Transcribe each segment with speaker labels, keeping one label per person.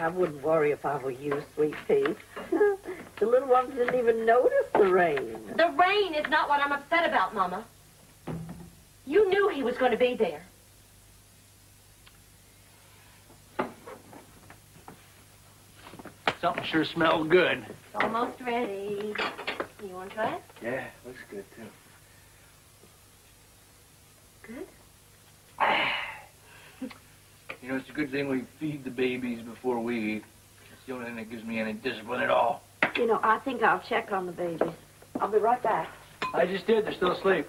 Speaker 1: I wouldn't worry if I were you, sweet pea. the little ones didn't even notice the rain.
Speaker 2: The rain is not what I'm upset about, Mama. You knew he was going to be there.
Speaker 3: Something sure smells good.
Speaker 2: It's almost ready. You want to try it?
Speaker 3: Yeah, looks good, too.
Speaker 2: Good.
Speaker 3: You know, it's a good thing we feed the babies before we eat. It's the only thing that gives me any discipline at all.
Speaker 1: You know, I think I'll check on the babies. I'll be right back.
Speaker 3: I just did. They're still asleep.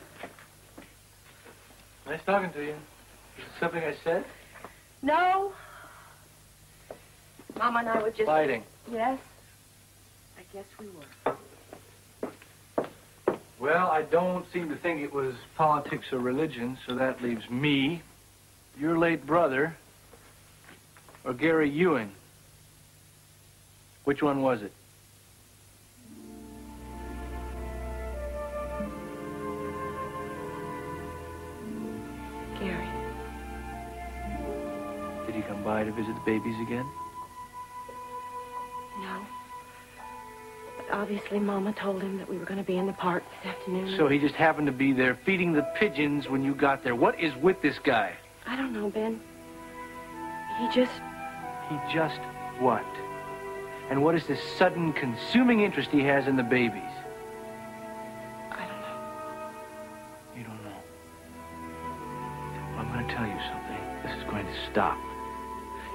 Speaker 3: Nice talking to you. Is it something I said?
Speaker 2: No. Mama and I were just...
Speaker 3: Fighting.
Speaker 2: Yes. I guess we were.
Speaker 3: Well, I don't seem to think it was politics or religion, so that leaves me, your late brother, or Gary Ewing. Which one was it?
Speaker 2: Gary.
Speaker 3: Did he come by to visit the babies again?
Speaker 2: No. But obviously, Mama told him that we were going to be in the park this afternoon.
Speaker 3: So he just happened to be there feeding the pigeons when you got there. What is with this guy?
Speaker 2: I don't know, Ben. He just...
Speaker 3: He just what? And what is this sudden consuming interest he has in the babies?
Speaker 2: I don't know.
Speaker 3: You don't know. Well, I'm going to tell you something. This is going to stop.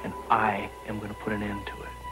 Speaker 3: And I am going to put an end to it.